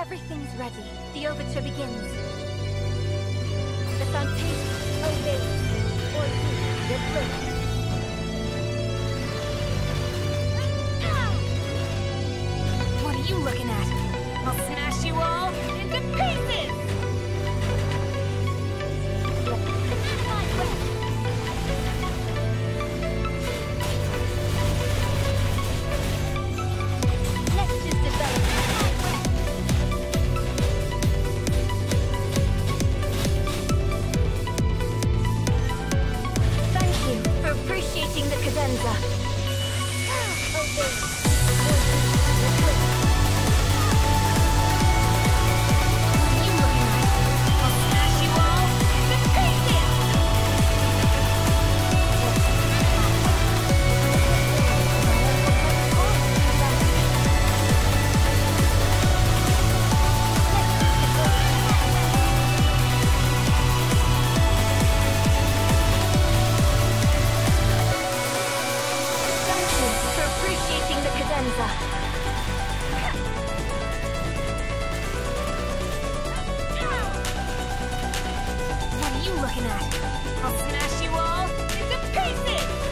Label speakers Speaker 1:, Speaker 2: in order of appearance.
Speaker 1: Everything's ready. The overture begins. The Fantasia obeys. Or you, the Senza. Ah, okay. you looking at? I'll smash you all into pieces!